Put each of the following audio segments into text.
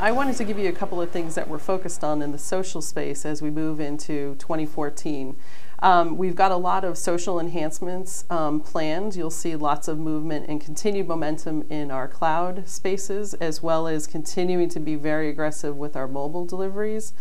I wanted to give you a couple of things that we're focused on in the social space as we move into 2014. Um, we've got a lot of social enhancements um, planned. You'll see lots of movement and continued momentum in our cloud spaces, as well as continuing to be very aggressive with our mobile deliveries.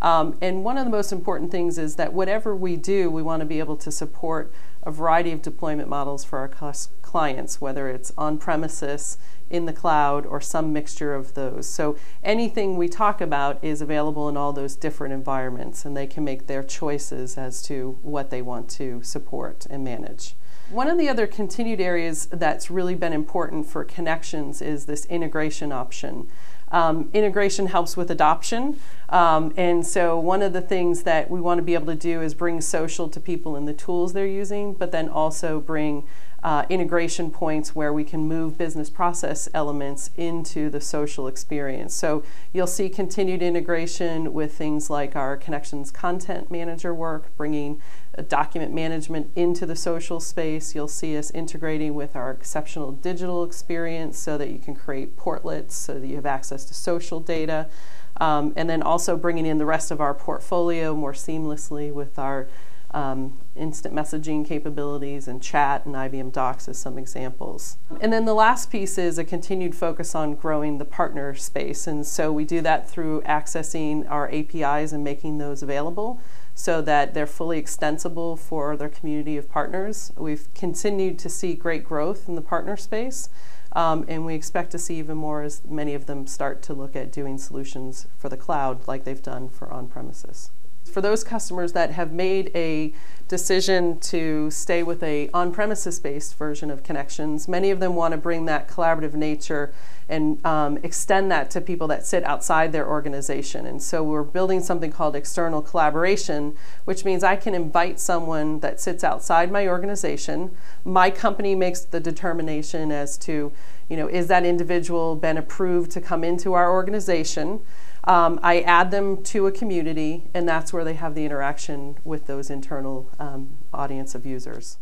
Um, and one of the most important things is that whatever we do, we want to be able to support a variety of deployment models for our clients, whether it's on premises, in the cloud, or some mixture of those. So anything we talk about is available in all those different environments, and they can make their choices as to what they want to support and manage. One of the other continued areas that's really been important for connections is this integration option. Um, integration helps with adoption. Um, and so one of the things that we want to be able to do is bring social to people in the tools they're using, but then also bring uh, integration points where we can move business process elements into the social experience. So you'll see continued integration with things like our Connections Content Manager work, bringing document management into the social space. You'll see us integrating with our exceptional digital experience so that you can create portlets so that you have access to social data. Um, and then also bringing in the rest of our portfolio more seamlessly with our um, instant messaging capabilities and chat and IBM Docs as some examples. And then the last piece is a continued focus on growing the partner space. And so we do that through accessing our APIs and making those available so that they're fully extensible for their community of partners. We've continued to see great growth in the partner space. Um, and we expect to see even more as many of them start to look at doing solutions for the cloud like they've done for on-premises for those customers that have made a decision to stay with a on-premises based version of connections, many of them want to bring that collaborative nature and um, extend that to people that sit outside their organization. And so we're building something called external collaboration, which means I can invite someone that sits outside my organization. My company makes the determination as to, you know, is that individual been approved to come into our organization? Um, I add them to a community, and that's where they have the interaction with those internal um, audience of users.